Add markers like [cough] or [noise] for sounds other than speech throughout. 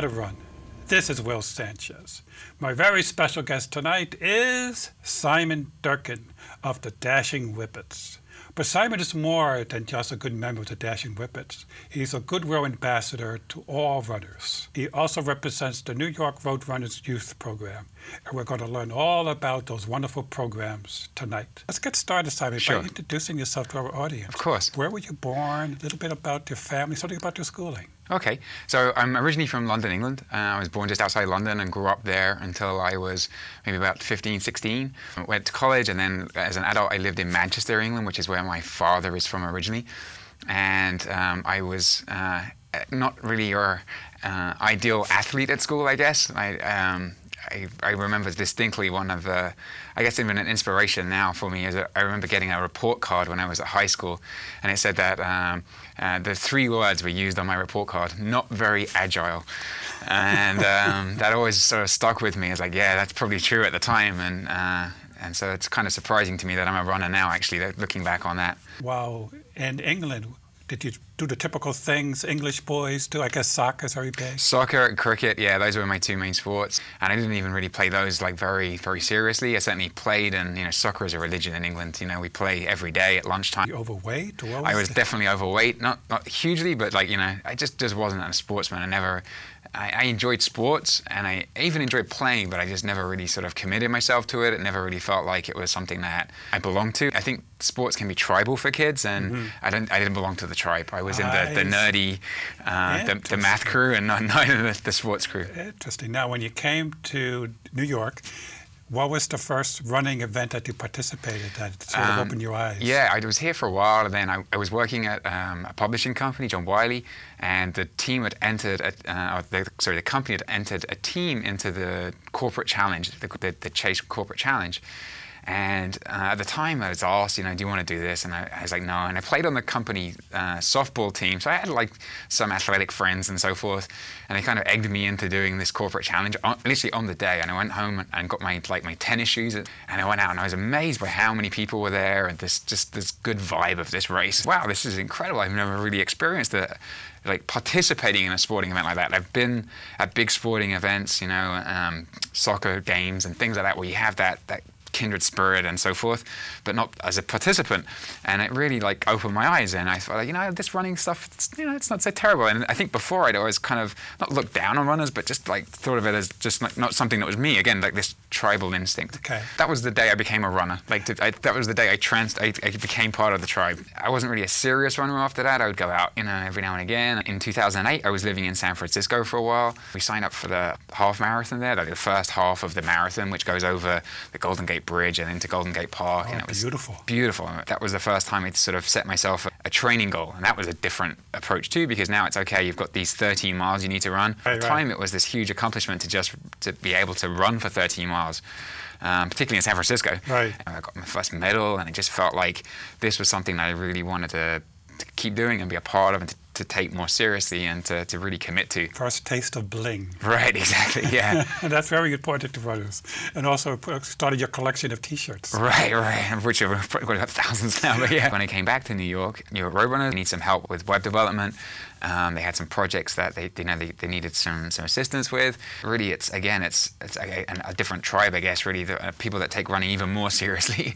To Run. This is Will Sanchez. My very special guest tonight is Simon Durkin of the Dashing Whippets. But Simon is more than just a good member of the Dashing Whippets. He's a goodwill ambassador to all runners. He also represents the New York Road Runners Youth Program. And we're going to learn all about those wonderful programs tonight. Let's get started, Simon, Sure. by introducing yourself to our audience. Of course. Where were you born? A little bit about your family, something about your schooling. Okay, so I'm originally from London, England. Uh, I was born just outside London and grew up there until I was maybe about 15, 16. I went to college, and then as an adult, I lived in Manchester, England, which is where my father is from originally. And um, I was uh, not really your uh, ideal athlete at school, I guess. I, um, I, I remember distinctly one of the, I guess even an inspiration now for me is that I remember getting a report card when I was at high school, and it said that um, uh, the three words were used on my report card: not very agile, and um, [laughs] that always sort of stuck with me. It's like, yeah, that's probably true at the time, and uh, and so it's kind of surprising to me that I'm a runner now. Actually, looking back on that. Wow. and England, did you do the typical things English boys do? I guess soccer is very big. Soccer and cricket, yeah, those were my two main sports, and I didn't even really play those like very, very seriously. I certainly played, and you know, soccer is a religion in England. You know, we play every day at lunchtime. You overweight? What I was the- definitely overweight, not not hugely, but like you know, I just just wasn't a sportsman. I never. I, I enjoyed sports and I even enjoyed playing, but I just never really sort of committed myself to it. It never really felt like it was something that I belonged to. I think sports can be tribal for kids, and I didn't. I didn't belong to the tribe. I was in the, the. Nerdy, uh, the, the math crew, and not, [laughs] not in the, the sports crew. Interesting. Now, when you came to New York, what was the first running event that you participated that sort of Um, opened your eyes? Yeah, I was here for a while, and then I, I was working at um, a publishing company, John Wiley, and the team had entered, a, uh, the, sorry, the company had entered a team into the corporate challenge, the, the, the Chase Corporate Challenge. And uh, at the time, I was asked, you know, do you want to do this? And I, I was like, no. And I played on the company uh, softball team, so I had like some athletic friends and so forth. And they kind of egged me into doing this corporate challenge, on, literally on the day. And I went home and got my like my tennis shoes, and I went out, and I was amazed by how many people were there, and this just this good vibe of this race. Wow, this is incredible! I've never really experienced it like participating in a sporting event like that. I've been at big sporting events, you know, um, soccer games and things like that, where you have that that kindred spirit and so forth, but not as a participant. And it really like opened my eyes, and I thought, like, you know, this running stuff, it's, you know, it's not so terrible. And I think before I'd always kind of not looked down on runners, but just like thought of it as just like not something that was me. Again, like this tribal instinct. Okay. That was the day I became a runner. Like to, I, that was the day I trans, I, I became part of the tribe. I wasn't really a serious runner after that. I would go out, you know, every now and again. In 2008, I was living in San Francisco for a while. We signed up for the half marathon there, like the first half of the marathon, which goes over the Golden Gate Bridge and into Golden Gate Park. Oh, and it was beautiful. Beautiful. That was the first time I'd sort of set myself a, training goal, and that was a different approach too, because now it's okay. You've got these 13 miles you need to run. Right, At the right. time, it was this huge accomplishment to just to be able to run for 13 miles, um, particularly in San Francisco. Right. And I got my first medal, and it just felt like this was something that I really wanted to, to keep doing and be a part of, and to, to take more seriously and to, to really commit to. First taste of bling. [laughs] Right. Exactly. Yeah. and [laughs] that's very good important to runners. And also started your collection of T-shirts. Right, right. [laughs] Which I've probably got thousands now. But yeah, when I came back to New York, New York Roadrunners need some help with web development. Um, they had some projects that they, you know, they, they needed some, some assistance with. Really, it's again, it's it's a, a different tribe, I guess. Really, the uh, people that take running even more seriously.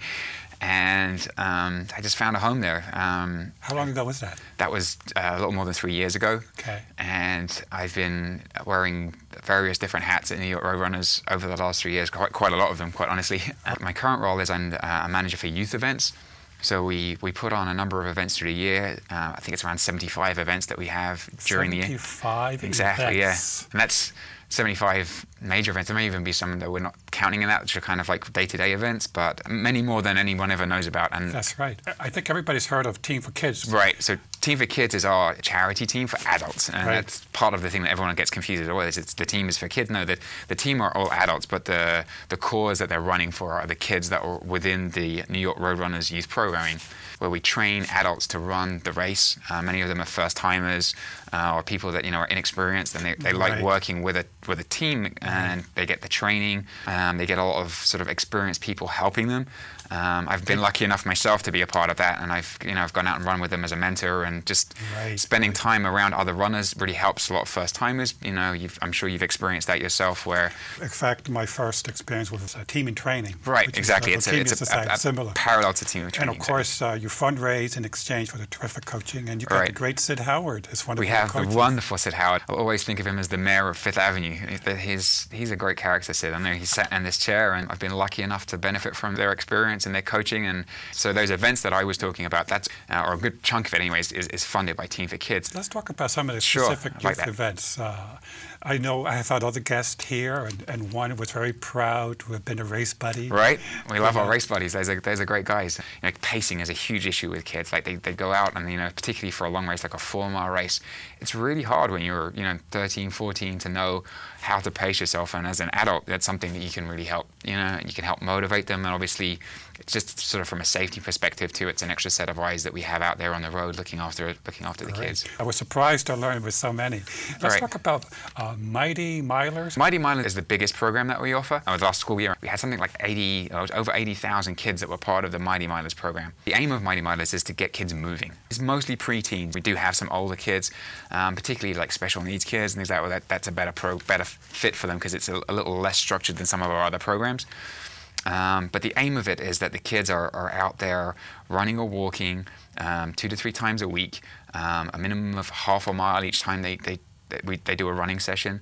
And um, I just found a home there. Um, How long ago was that? that was uh, a little more than three years ago. Okay. And I've been wearing various different hats at New York Roadrunners over the last three years, quite, quite a lot of them, quite honestly. [laughs] Uh, my current role is I'm uh, a manager for youth events. So we, we put on a number of events through the year. Uh, I think it's around 75 events that we have during the year. 75 Exactly, events. yeah. And that's 75 major events. There may even be some that we're not counting in that, which are kind of like day-to-day events, but many more than anyone ever knows about. And That's right. I think everybody's heard of Team for Kids. Right. So Team for Kids is our charity team for adults, and Right. that's part of the thing that everyone gets confused. Is it's the team is for kids? No, the the team are all adults, but the the cause that they're running for are the kids that are within the New York Roadrunners youth programming, where we train adults to run the race. Uh, many of them are first timers uh, or people that you know are inexperienced, and they, they like Right. working with a with a team, and they get the training. Um, they get a lot of sort of experienced people helping them. Um, I've been lucky enough myself to be a part of that, and I've you know I've gone out and run with them as a mentor, and just Right, spending time around other runners really helps a lot of first timers. You know, you've, I'm sure you've experienced that yourself, where In fact, my first experience was a team in training. right, which is exactly, it's a, it's a, a- similar. parallel to team And training. of course, uh, you fundraise in exchange for the terrific coaching, and you got the great Sid Howard as one of We have coaches. the wonderful Sid Howard. I always think of him as the mayor of Fifth Avenue. He's, he's a great character, Sid. I know he sat in this chair, and I've been lucky enough to benefit from their experience and their coaching. And so those events that I was talking about, that's uh, or a good chunk of it, anyways, is, is funded by Team for Kids. Let's talk about some of the specific like youth that. events. Uh, I know I have had other guests here, and, and one was very proud to have been a race buddy. Right? We love our race buddies. Those are, those are great guys. You know, pacing is a huge issue with kids. Like they, they go out and, you know, particularly for a long race, like a four mile race, it's really hard when you're, you know, 13, 14 to know how to pace yourself. And as an adult, that's something that you can really help, you know, you can help motivate them. And obviously, it's just sort of from a safety perspective too, it's an extra set of eyes that we have out there on the road looking after, looking after the kids. I was surprised to learn with so many. Let's Right. talk about uh, Mighty Milers. Mighty Milers is the biggest program that we offer. Uh, the last school year, we had something like 80, uh, over 80,000 kids that were part of the Mighty Milers program. The aim of Mighty Milers is to get kids moving. It's mostly preteens. We do have some older kids, um, particularly like special needs kids and things like that. that that's a better pro, better fit for them because it's a, a little less structured than some of our other programs. Um, but the aim of it is that the kids are, are out there running or walking um, two to three times a week, um, a minimum of half a mile each time they, they, they, we, they do a running session.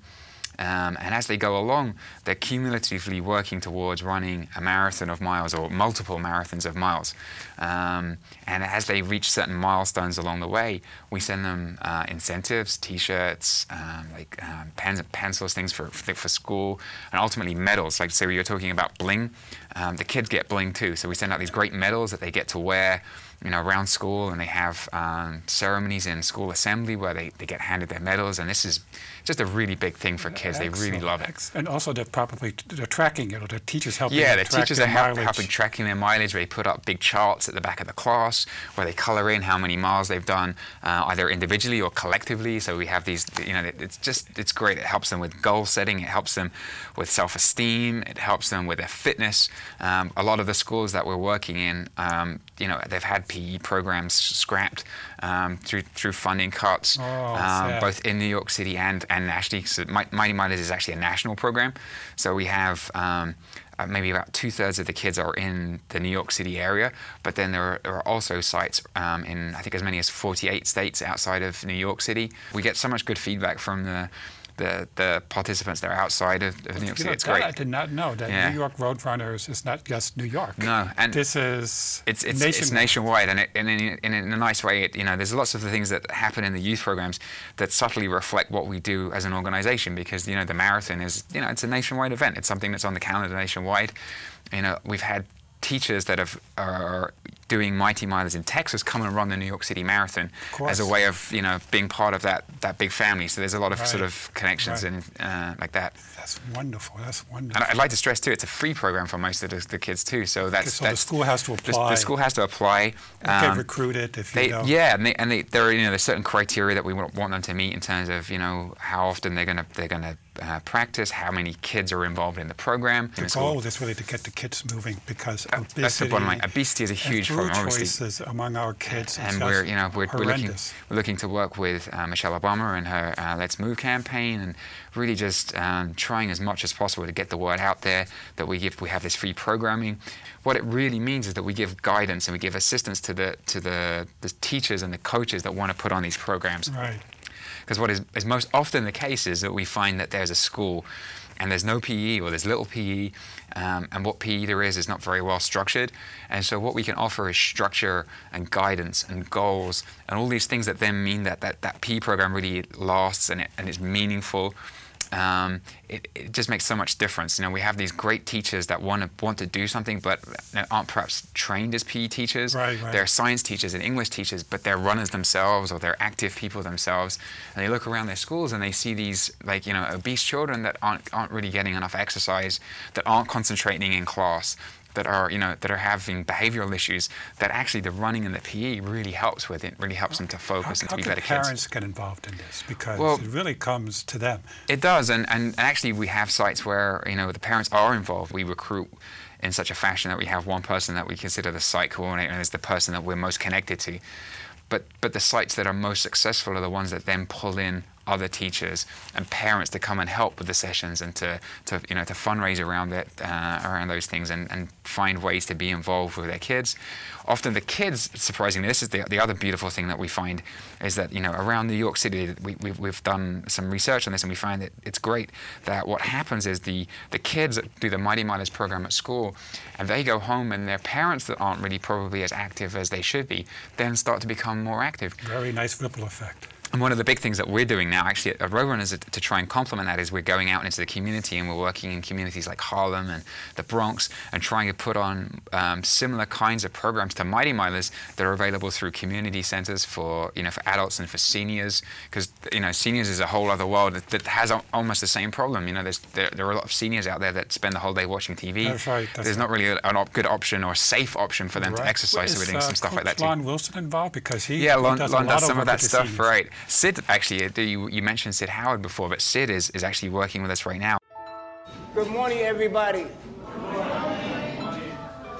Um, and as they go along, they're cumulatively working towards running a marathon of miles or multiple marathons of miles. Um, and as they reach certain milestones along the way, we send them uh, incentives, T-shirts, um, like um, pens and pencils, things for, for school, and ultimately medals. Like so, you're talking about bling. Um, the kids get bling too. So we send out these great medals that they get to wear you know, around school, and they have um, ceremonies in school assembly where they, they get handed their medals, and this is just a really big thing for kids. They really love it. And also, they're probably they're tracking it, or the teachers helping. Yeah, the teachers are help, helping tracking their mileage. They put up big charts at the back of the class where they color in how many miles they've done, uh, either individually or collectively. So we have these, you know, it's just it's great. It helps them with goal setting. It helps them with self-esteem. It helps them with their fitness. Um, a lot of the schools that we're working in, um, you know, they've had PE programs scrapped um, through through funding cuts, Oh, um, both in New York City and, and nationally. So Mi- Mighty Milers is actually a national program. So we have um, uh, maybe about two thirds of the kids are in the New York City area, but then there are, there are also sites um, in I think as many as 48 states outside of New York City. We get so much good feedback from the the, the participants that are outside of, of New York City. know, it's that great. I did not know that Yeah. New York Roadrunners is not just New York. No, and this is it's it's nationwide. it's nationwide, and, it, and in, in, in a nice way, it, you know, there's lots of the things that happen in the youth programs that subtly reflect what we do as an organization. Because you know, the marathon is, you know, it's a nationwide event. It's something that's on the calendar nationwide. You know, we've had teachers that have are doing mighty milers in Texas come and run the New York City Marathon as a way of you know being part of that that big family. So there's a lot of sort of connections Right. and uh, like that. That's wonderful. That's wonderful. And I'd like to stress too, it's a free program for most of the, the kids too. So that's so the school has to apply. The, school has to apply. Get Um, recruited if you they, don't. yeah, and, they, and they, there are you know there's certain criteria that we want, want them to meet in terms of you know how often they're gonna they're gonna uh, practice, how many kids are involved in the program. The the goal is really to get the kids moving because That- obesity, that's the bottom line. Obesity is a huge and food problem, obviously. choices among our kids. and we're you know we're, we're looking we're looking to work with uh, Michelle Obama and her uh, Let's Move campaign and really just um, trying as much as possible to get the word out there that we give we have this free programming. What it really means is that we give guidance and we give assistance to the to the, the teachers and the coaches that want to put on these programs. Right. Because what is, is most often the case is that we find that there's a school and there's no PE or there's little PE, um, and what PE there is is not very well structured. And so what we can offer is structure and guidance and goals and all these things that then mean that that, that PE program really lasts and, it, and it's meaningful. Um, it, it just makes so much difference. You know, we have these great teachers that want to want to do something, but aren't perhaps trained as PE teachers. Right, right. They're science teachers and English teachers, but they're runners themselves or they're active people themselves. And they look around their schools and they see these like you know obese children that aren't aren't really getting enough exercise, that aren't concentrating in class, that are you know that are having behavioral issues. That actually the running and the PE really helps with it. Really helps them to How, focus and how to be better kids. parents get involved in this? Because Well- it really comes to them. It does, and, and actually we have sites where you know the parents are involved. We recruit in such a fashion that we have one person that we consider the site coordinator as the person that we're most connected to. But, but the sites that are most successful are the ones that then pull in other teachers and parents to come and help with the sessions and to, to you know to fundraise around it uh, around those things and, and find ways to be involved with their kids. Often the kids, surprisingly, this is the, the other beautiful thing that we find is that you know around New York City we, we've, we've done some research on this and we find that it's great that what happens is the the kids do the Mighty Milers program at school and they go home and their parents that aren't really probably as active as they should be then start to become more active. Very nice ripple effect. And one of the big things that we're doing now, actually, at Roadrunners, to try and complement that, is we're going out into the community and we're working in communities like Harlem and the Bronx and trying to put on um, similar kinds of programs to Mighty Milers that are available through community centers for you know for adults and for seniors. Because you know seniors is a whole other world that, that has almost the same problem. You know, there's there, there, are a lot of seniors out there that spend the whole day watching TV. That's right. That's there's not really a, a good option or a safe option for them right. to exercise. so we're doing uh, some stuff like that too. Lon Wilson involved because he yeah, Lon, does, Lon does some of that stuff, right? Sid actually uh, you, you mentioned Sid Howard before, but Sid is, is actually working with us right now. Good morning, everybody.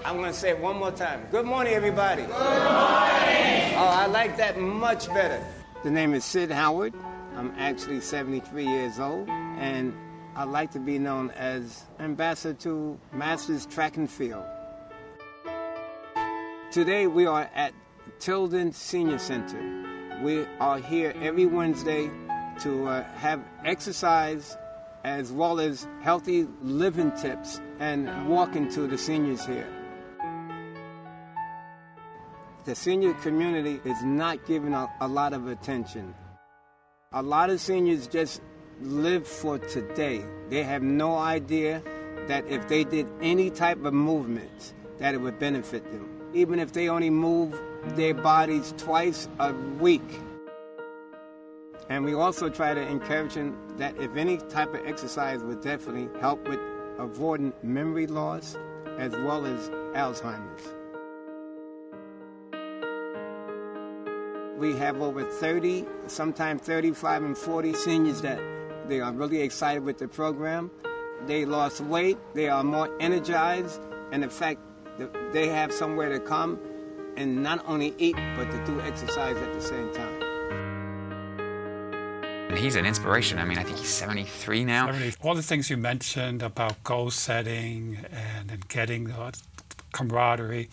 I'm going to say it one more time. Good morning, everybody. Good morning. Oh, I like that much better. The name is Sid Howard. I'm actually 73 years old, and I'd like to be known as ambassador to Masters Track and Field. Today we are at Tilden Senior Center we are here every Wednesday to uh, have exercise as well as healthy living tips and walking to the seniors here. The senior community is not giving a, a lot of attention. A lot of seniors just live for today. They have no idea that if they did any type of movement, that it would benefit them. Even if they only move their bodies twice a week. And we also try to encourage them that if any type of exercise would definitely help with avoiding memory loss as well as Alzheimer's. We have over 30, sometimes 35 and 40 seniors that they are really excited with the program. They lost weight, they are more energized, and in fact, they have somewhere to come and not only eat, but to do exercise at the same time. He's an inspiration. I mean, I think he's 73 now. 70. All the things you mentioned about goal setting and, and getting the camaraderie,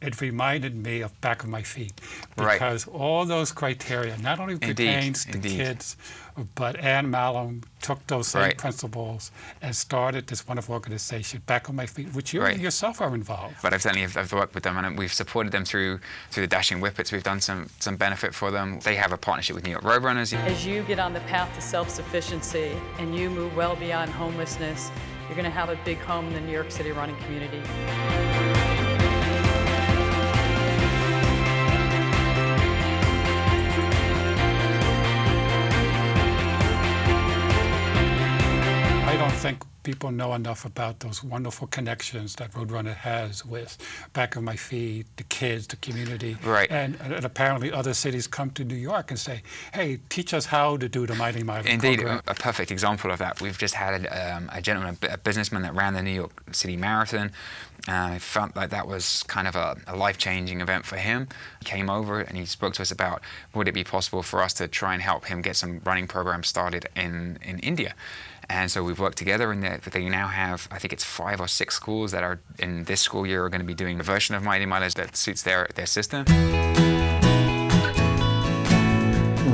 it reminded me of back of my feet because right. all those criteria not only indeed, pertains to indeed. kids, but Anne Mahlum took those same right. principles and started this wonderful organization, Back on My Feet, which you right. yourself are involved. But I've certainly I've worked with them and we've supported them through through the Dashing Whippets. We've done some some benefit for them. They have a partnership with New York Roadrunners. As you get on the path to self-sufficiency and you move well beyond homelessness, you're going to have a big home in the New York City running community. Think people know enough about those wonderful connections that Roadrunner has with Back of My Feet, the kids, the community. Right. And, and apparently other cities come to New York and say, hey, teach us how to do the Mighty Miler Indeed, program. a perfect example of that. We've just had um, a gentleman, a businessman that ran the New York City Marathon. Uh, felt like that was kind of a, a life-changing event for him. He came over and he spoke to us about would it be possible for us to try and help him get some running programs started in, in India. And so we've worked together, and they now have, I think it's five or six schools that are in this school year are going to be doing a version of Mighty Milers that suits their, their system.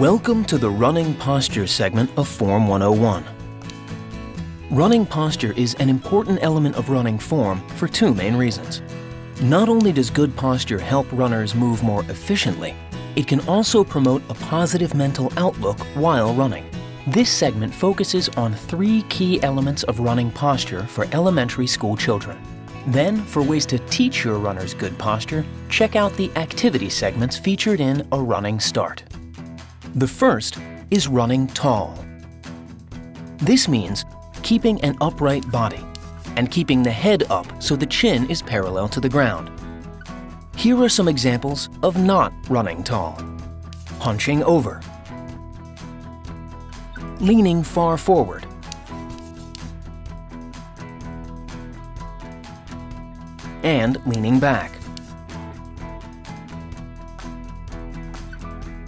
Welcome to the Running Posture segment of Form 101. Running posture is an important element of running form for two main reasons. Not only does good posture help runners move more efficiently, it can also promote a positive mental outlook while running. This segment focuses on three key elements of running posture for elementary school children. Then, for ways to teach your runners good posture, check out the activity segments featured in A Running Start. The first is running tall. This means keeping an upright body and keeping the head up so the chin is parallel to the ground. Here are some examples of not running tall. Hunching over, leaning far forward, and leaning back.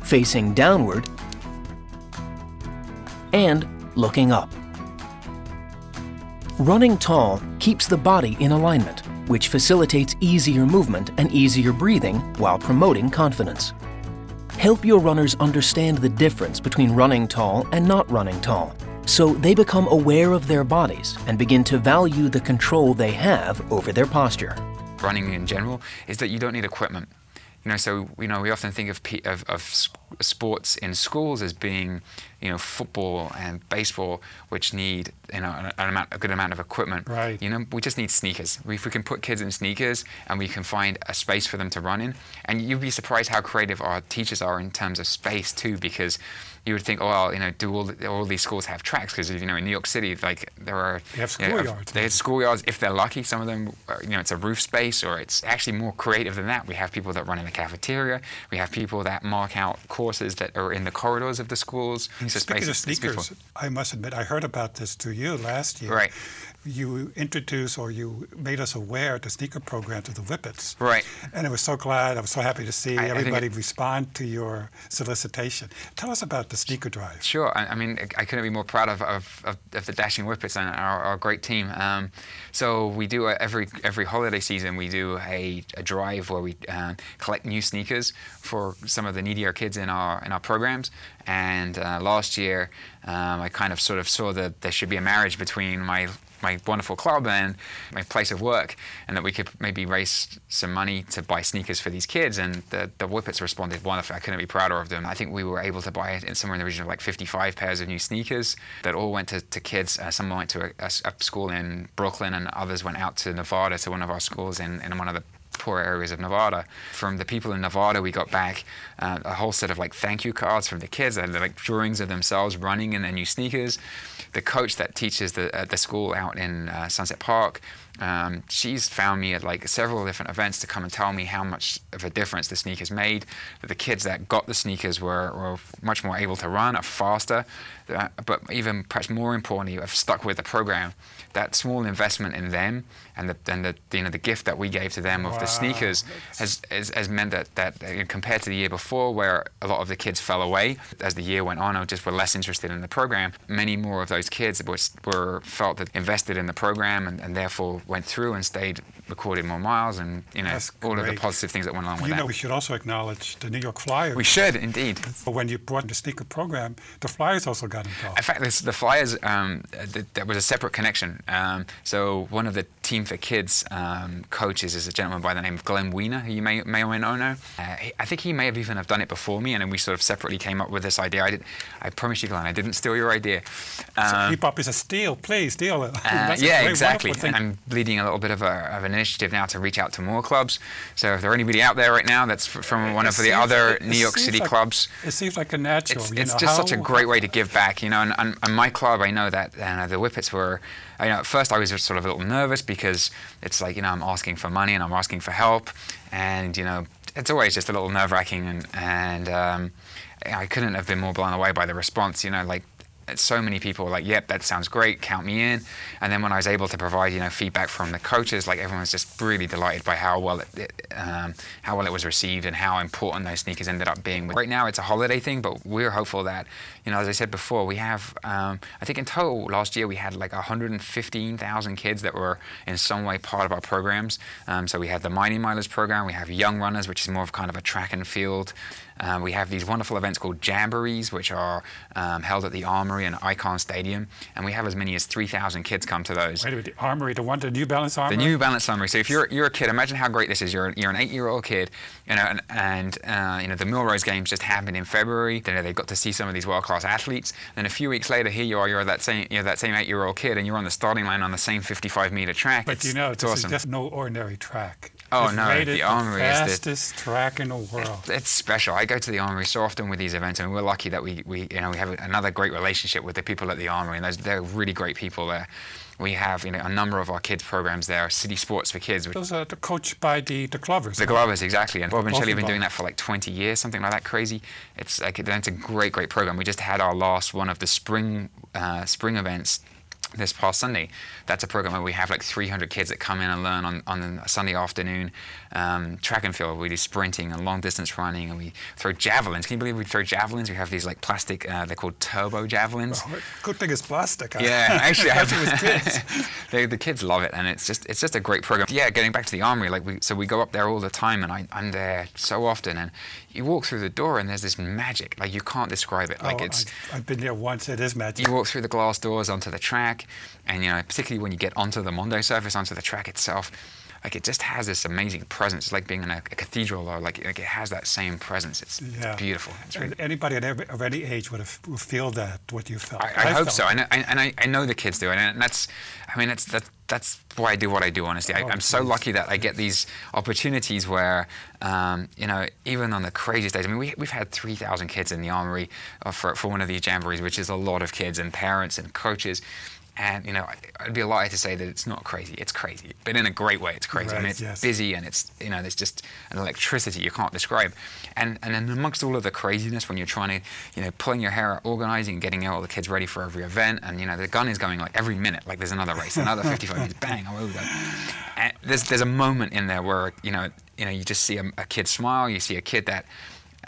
Facing downward and looking up. Running tall keeps the body in alignment, which facilitates easier movement and easier breathing while promoting confidence. Help your runners understand the difference between running tall and not running tall, so they become aware of their bodies and begin to value the control they have over their posture. Running in general is that you don't need equipment. You know, so you know we often think of, of, of sports in schools as being, you know, football and baseball, which need you know an, an amount, a good amount of equipment. Right. You know, we just need sneakers. If we can put kids in sneakers and we can find a space for them to run in, and you'd be surprised how creative our teachers are in terms of space too, because you would think, oh, well, you know, do all, the, all these schools have tracks? Because you know, in New York City, like there are they have you know, schoolyards. they have schoolyards if they're lucky. Some of them, uh, you know, it's a roof space, or it's actually more creative than that. We have people that run in the cafeteria. We have people that mark out courses that are in the corridors of the schools. And So Speaking of is- it's beautiful. sneakers, I must admit, I heard about this through you last year. Right. You introduced or you made us aware of the sneaker program to the Whippets. Right. And I was so glad, I was so happy to see I- I everybody it- respond to your solicitation. Tell us about the sneaker drive. Sure. I, I mean, I couldn't be more proud of, of, of, of the Dashing Whippets and our, our great team. Um, so we do a, every every holiday season we do a, a drive where we uh, collect new sneakers for some of the needier kids in our in our programs. And uh, last year, um, I kind of sort of saw that there should be a marriage between my my wonderful club and my place of work, and that we could maybe raise some money to buy sneakers for these kids. And the, the Whippets responded wonderfully. I couldn't be prouder of them. I think we were able to buy it in somewhere in the region of like 55 pairs of new sneakers that all went to, to kids. Uh, some went to a, a, a school in Brooklyn, and others went out to Nevada to one of our schools in, in one of the poor areas of Nevada. From the people in Nevada, we got back uh, a whole set of like thank you cards from the kids. They had like drawings of themselves running in their new sneakers. The coach that teaches the, at the school out in uh, Sunset Park, um, she's found me at like several different events to come and tell me how much of a difference the sneakers made. That the kids that got the sneakers were, were much more able to run, are faster, uh, but even perhaps more importantly, have stuck with the program. That small investment in them and the, and the you know the gift that we gave to them of Wow. the sneakers has, has, has meant that, that uh, compared to the year before, where a lot of the kids fell away as the year went on or just were less interested in the program, many more of those kids were, were felt that invested in the program and, and therefore went through and stayed, recorded more miles, and you know That's all of the positive things that went along with You know, that. we should also acknowledge the New York Flyers. We should indeed. When you brought the sneaker program, the Flyers also got involved. In fact, this, the Flyers, um, th- there was a separate connection. Um, so one of the Team for Kids um, coaches is a gentleman by the name of Glenn Wiener, who you may, may or may not know. Uh, he, I think he may have even have done it before me, and then we sort of separately came up with this idea. I, did, I promise you, Glenn, I didn't steal your idea. So hip hop is a steal, please steal it. [laughs] uh, yeah, exactly. And I'm leading a little bit of, a, of an initiative now to reach out to more clubs. So if there anybody out there right now that's from one It of the other like- New York City like- clubs, It seems like a natural. it's, it's know, just such a great way to give back, you know. And, and, and my club, I know that uh, the Whippets were, you know, at first I was just sort of a little nervous because it's like, you know, I'm asking for money and I'm asking for help, and you know, it's always just a little nerve wracking, and and um, I couldn't have been more blown away by the response, you know, like. So many people were like, "Yep, that sounds great. Count me in." And then when I was able to provide, you know, feedback from the coaches, like everyone was just really delighted by how well it, it um, how well it was received and how important those sneakers ended up being. Right now, it's a holiday thing, but we're hopeful that, you know, as I said before, we have, um, I think in total last year we had like 115,000 kids that were in some way part of our programs. Um, so we have the Mighty Milers program, we have Young Runners, which is more of kind of a track and field. Uh, we have these wonderful events called Jamborees, which are um, held at the Armory and Icahn Stadium, and we have as many as 3,000 kids come to those. Wait a minute, the Armory, the one, the New Balance Armory? The New Balance Armory. So if you're you're a kid, imagine how great this is. You're you're an eight-year-old kid, you know, and, and uh, you know the Millrose Games just happened in February. You know, they got to see some of these world-class athletes. Then a few weeks later, here you are. You're that same you're that same eight-year-old kid, and you're on the starting line on the same 55-meter track. But it's, you know, it's awesome. just no ordinary track. Oh, It's no, the Armory is the- fastest track in the world. it's special. I go to the Armory so often with these events, and we're lucky that we, we you know we have another great relationship with the people at the Armory, and those, they're really great people there. We have you know a number of our kids programs there, City Sports for Kids, which Those are coached by the, the Glovers. The Glovers, exactly. And Bob and Shelley have been doing that for like 20 years, something like that crazy. It's like it's a great, great program. We just had our last one of the spring uh, spring events this past Sunday. That's a program where we have like 300 kids that come in and learn on, on a Sunday afternoon. Um, track and field, we do sprinting and long distance running, and we throw javelins. Can you believe we throw javelins? We have these like plastic, uh, they're called turbo javelins. Oh, good thing it's plastic. Yeah, [laughs] actually, I have it was kids. they, the kids love it, and it's just it's just a great program. Yeah, getting back to the armory, like we so we go up there all the time, and I, I'm there so often, and you walk through the door, and there's this magic, like you can't describe it. Like oh, it's. I, I've been there once. It is magic. You walk through the glass doors onto the track, and you know, particularly when you get onto the Mondo surface, onto the track itself, like it just has this amazing presence. It's like being in a, a cathedral, or like, like, it has that same presence. It's, yeah. it's beautiful. It's really, Anybody at every, of any age would, have, would feel that what you felt. I, I, I hope so, and, I, and I, I know the kids do, and that's, I mean, that's that, that's why I do what I do. Honestly, I, am so lucky that I get these opportunities where, um, you know, even on the craziest days. I mean, we, we've had 3,000 kids in the armory uh, for for one of these jamborees, which is a lot of kids and parents and coaches. And you know, I'd be a liar to say that it's not crazy. It's crazy, but in a great way. It's crazy. Right, mean, it's yes. busy and it's you know, there's just an electricity you can't describe. And and then amongst all of the craziness, when you're trying to you know pulling your hair out, organizing, and getting all the kids ready for every event, and you know the gun is going like every minute, like there's another race, another [laughs] 55 minutes, bang, I'm over. And there's there's a moment in there where you know you know you just see a, a kid smile, you see a kid that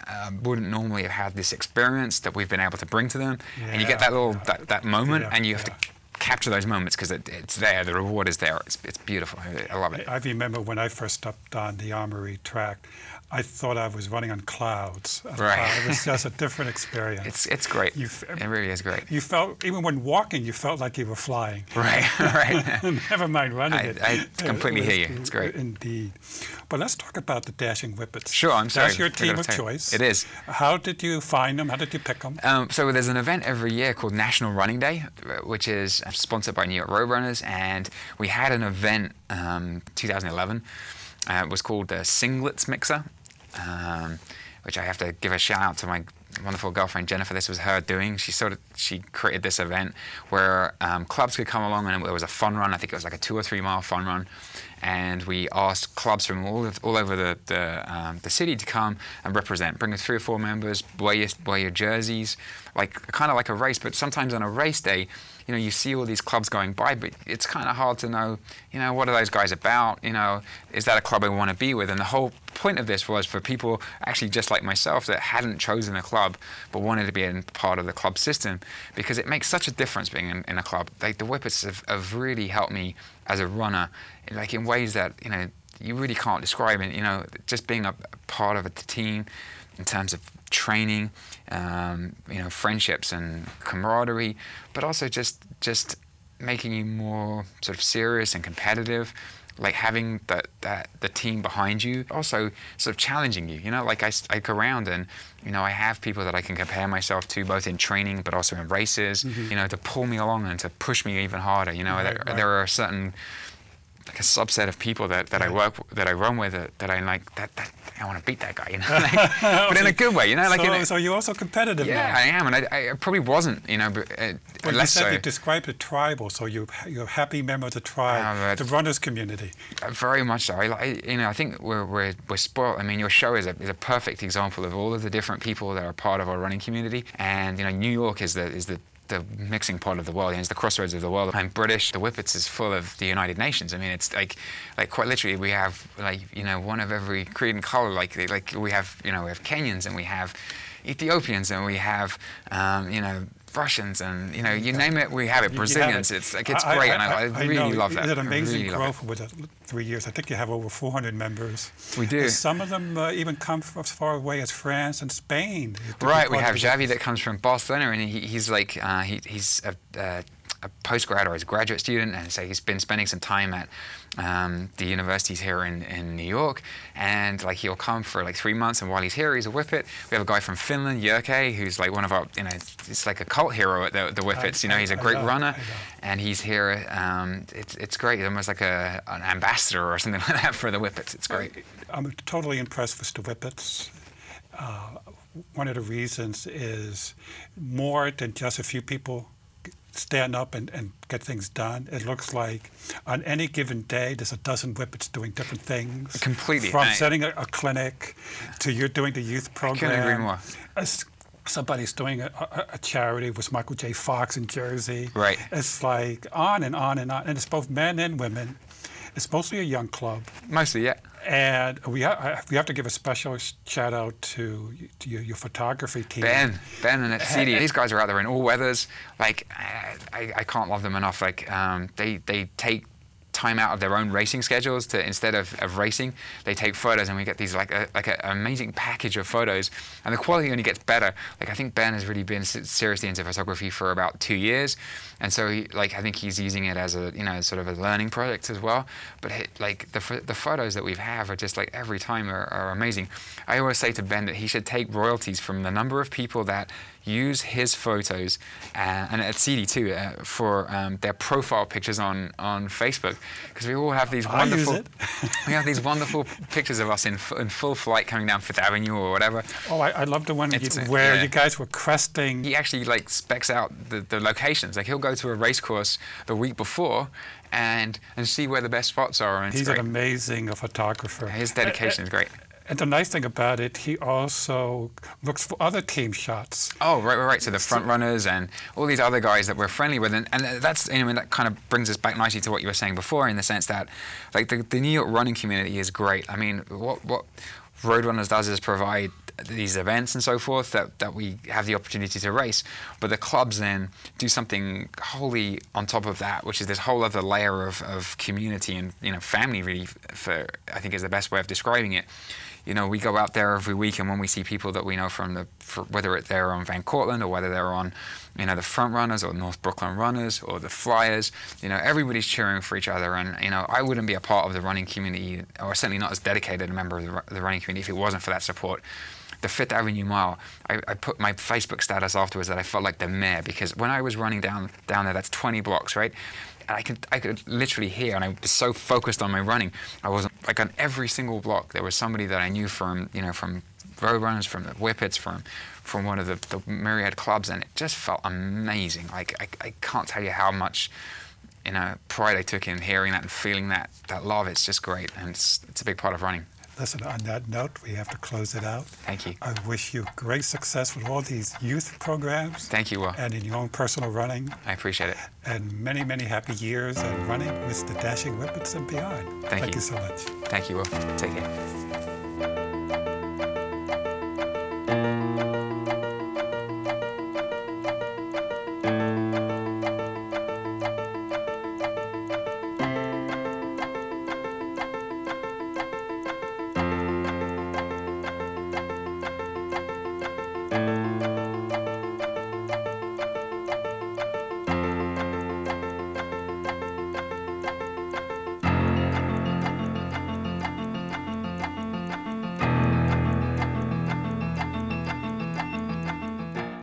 um, wouldn't normally have had this experience that we've been able to bring to them, and you get that little that, that moment, Yeah, and you have yeah. to capture those moments because it, it's there. The reward is there. It's, it's beautiful. I, love it. I remember when I first stepped on the armory track, I thought I was running on clouds. Right. cloud. It was [laughs] just a different experience. It's it's great. You it really is great. you felt, even when walking, you felt like you were flying. [laughs] Right, right. [laughs] Never mind running I- it. I It completely was hear you. It's great. Indeed. But let's talk about the Dashing Whippets. Sure, I'm sorry. That's your team of choice. It is. How did you find them? How did you pick them? Um, so there's an event every year called National Running Day, which is sponsored by New York Roadrunners, and we had an event um, 2011. Uh, it was called the Singlets Mixer, um, which I have to give a shout out to my wonderful girlfriend Jennifer. This was her doing. She sort of she created this event where um, clubs could come along, and there was a fun run. I think it was like a two or three mile fun run, and we asked clubs from all of, all over the the, um, the city to come and represent. Bring three or four members, wear your, wear your jerseys, like kind of like a race. But sometimes on a race day, you know, you see all these clubs going by, but it's kind of hard to know, you know, what are those guys about? You know, is that a club I want to be with? And the whole point of this was for people actually just like myself that hadn't chosen a club but wanted to be in part of the club system because it makes such a difference being in, in a club. Like the Whippets have, have really helped me as a runner, like in ways that you know you really can't describe. And you know, just being a part of a team in terms of training, um, you know, friendships and camaraderie, but also just just making you more sort of serious and competitive. Like having that, that the team behind you, also sort of challenging you. You know, like I, I go around and you know I have people that I can compare myself to, both in training but also in races. You know, to pull me along and to push me even harder. You know, Right, there, right. there are certain like a subset of people that, that I work that I run with that, that I like that, that I want to beat that guy, you know, [laughs] like, but in a good way, you know, like so, a, so you're also competitive yeah, now. I am, and I, I probably wasn't, you know, but uh, Well, you said so. you described it tribal, so you, you're a happy member of the tribe, but- the runners community. Uh, Very much so. I, I, you know, I think we're, we're, we're spoiled. I mean, your show is a, is a perfect example of all of the different people that are part of our running community. And you know, New York is the is the the mixing pot of the world. It's the crossroads of the world. I'm British. The Whippets is full of the United Nations. I mean, it's like, like quite literally, we have like you know one of every creed and color. Like like we have you know we have Kenyans and we have Ethiopians and we have um, you know Russians and you know you name it, we have it. You have Brazilians. it. It's like it's great, and I, I, really know. love that. It's an amazing really growth with the three years. I think you have over 400 members. We do. And some of them uh, even come from as far away as France and Spain. Right, we have Javi that comes from Barcelona, and he, he's like uh, he, he's a, a, a postgrad or a graduate student, and so he's been spending some time at um, the universities here in, in New York, and like he'll come for like three months, and while he's here, he's a whippet. We have a guy from Finland, Jyrki, who's like one of our you know it's like a cult hero at the, the whippets. you know, he's a great know, runner, and he's here. Um, it's it's great, He's almost like a an ambassador or something [laughs] like that for the whippets. It's great. I'm totally impressed with the Whippets. Uh, one of the reasons is more than just a few people stand up and, and get things done. It looks like on any given day, there's a dozen Whippets doing different things. Completely. From I- setting a, a clinic to you're doing the youth program. couldn't agree more. It's somebody's doing a, a, a, charity with Michael J. Fox in Jersey. Right. It's like on and on and on, and it's both men and women. It's mostly a young club. Mostly, yeah. And we have, we have to give a special shout out to, to your, your, photography team. Ben, Ben and CD. These guys are out there in all weathers. Like, I, I can't love them enough. Like, um, they, they take time out of their own racing schedules to instead of, of racing, they take photos and we get these like a, like an amazing package of photos and the quality only gets better. Like I think Ben has really been seriously into photography for about two years and so he, like I think he's using it as a you know sort of a learning project as well. But it, like the, the photos that we have are just like every time are, are amazing. I always say to Ben that he should take royalties from the number of people that use his photos uh, and at CD too uh, for um, their profile pictures on on Facebook because we all have these wonderful [laughs] we have these wonderful pictures of us in, in full flight coming down Fifth Avenue or whatever. Oh, I, I love the one you, where yeah. you guys were cresting. He actually like specs out the, the locations. Like he'll go to a race course the week before and and see where the best spots are. And He's an amazing photographer. His dedication uh, is great. And the nice thing about it, he also looks for other team shots. Oh, right, right, right. So the front runners and all these other guys that we're friendly with, and, and that's I mean that kind of brings us back nicely to what you were saying before, in the sense that like the, the New York running community is great. I mean, what what Roadrunners does is provide these events and so forth that, that we have the opportunity to race. But the clubs then do something wholly on top of that, which is this whole other layer of, of community and you know family really for I think is the best way of describing it you know, we go out there every week, and when we see people that we know from the, whether it, they're on Van Cortlandt or whether they're on, you know, the front runners or North Brooklyn runners or the flyers, you know, everybody's cheering for each other. And, you know, I wouldn't be a part of the running community, or certainly not as dedicated a member of the, the running community if it wasn't for that support the Fifth Avenue Mile, I, I, put my Facebook status afterwards that I felt like the mayor because when I was running down down there, that's 20 blocks, right? And I could I could literally hear, and I was so focused on my running, I wasn't like on every single block there was somebody that I knew from you know from road runners, from the Whippets, from from one of the, the myriad clubs, and it just felt amazing. Like I, I can't tell you how much you know pride I took in hearing that and feeling that that love. It's just great, and it's it's a big part of running. Listen, on that note, we have to close it out. Thank you. I wish you great success with all these youth programs. Thank you, Will. And in your own personal running. I appreciate it. And many, many happy years and running with the Dashing Whippets and beyond. Thank, Thank you. you so much. Thank you, Will. Take care.